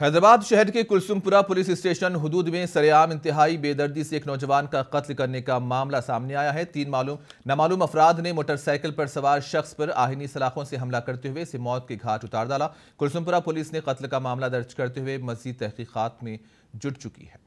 हैदराबाद शहर के Kulsumpura police station हदूद में सरेआम इंतहाई बेदर्दी से एक नौजवान का कत्ल करने का मामला सामने आया है। तीन मालूम, नामालूम अफराद ने मोटरसाइकिल पर सवार शख्स पर आहिनी सलाखों से हमला करते हुए इसे मौत के घाट उतार डाला। कुलसुमपुरा पुलिस ने कत्ल का मामला दर्ज करते हुए मजीद तहकीकत में जुट चुकी है।